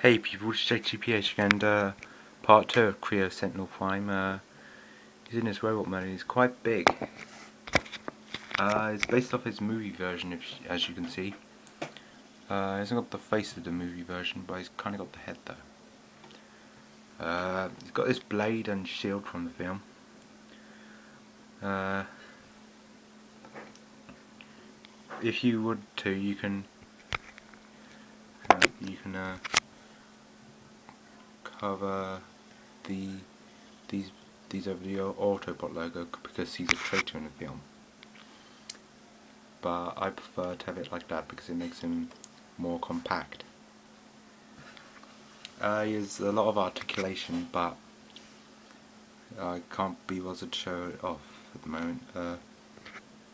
Hey people, it's JTPH and uh, part 2 of Kreo Sentinel Prime. Uh, he's in his robot mode he's quite big. Uh, it's based off his movie version, if, as you can see. Uh, he hasn't got the face of the movie version, but he's kind of got the head though. Uh, he's got this blade and shield from the film. Uh, if you would to, you can uh, you can uh, cover the these these over the Autobot logo because he's a traitor in the film. But I prefer to have it like that because it makes him more compact. Uh, he has a lot of articulation, but I can't be bothered to show it off at the moment. Uh,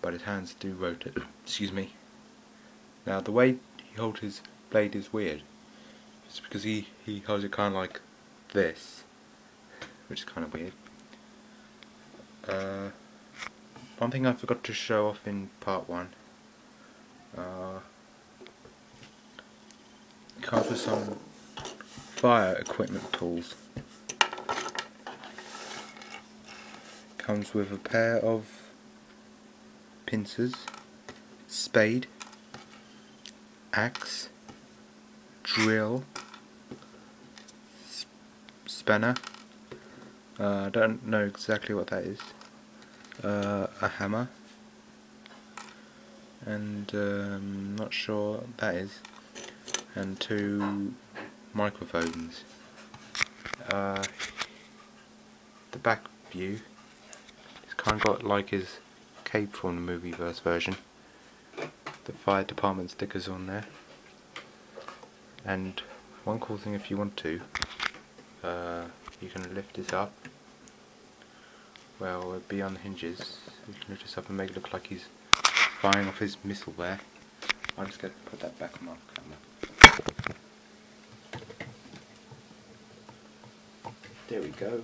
but his hands do rotate. Excuse me. Now the way he holds his blade is weird. It's because he, he holds it kind of like this, which is kind of weird. Uh, one thing I forgot to show off in part one. Uh, comes with some fire equipment tools. Comes with a pair of pincers, spade, axe, drill, spanner. Uh, I don't know exactly what that is. Uh, a hammer. And um, not sure what that is. And two microphones. Uh, the back view. It's kind of got like his cape from the movieverse version. The fire department stickers on there. And one cool thing if you want to, uh, you can lift this up. Well, it'll be on the hinges. You can lift this up and make it look like he's firing off his missile there. I'm just going to put that back on my camera. There we go.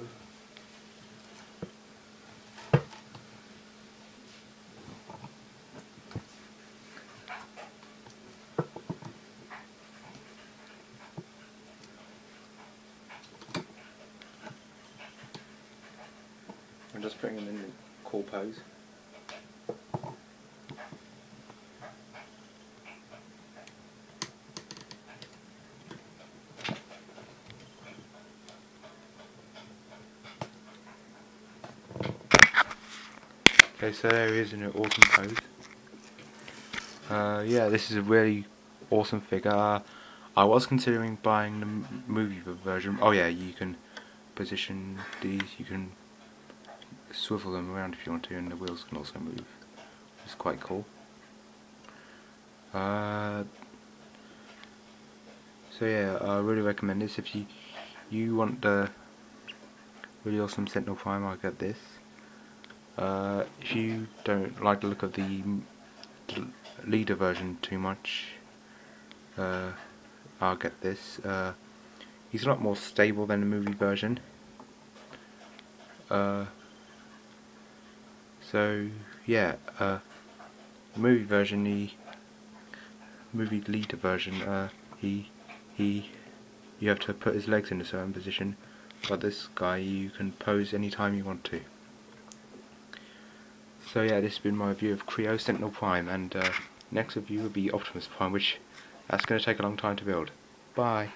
I'm just putting him in the cool pose. Okay, so there he is in an awesome pose. Uh, yeah, this is a really awesome figure. I was considering buying the movie version. Oh yeah, you can position these, you can swivel them around if you want to, and the wheels can also move. It's quite cool. Uh, so yeah, I really recommend this. If you you want the really awesome Sentinel Prime, I'll get this. Uh, if you don't like the look of the leader version too much, uh, I'll get this. Uh, he's a lot more stable than the movie version. Uh, so yeah, uh, movie version, the movie leader version, uh, he he you have to put his legs in a certain position, but this guy you can pose anytime you want to. So yeah, this has been my review of Kreo Sentinel Prime, and uh, next review will be Optimus Prime, which that's going to take a long time to build. Bye.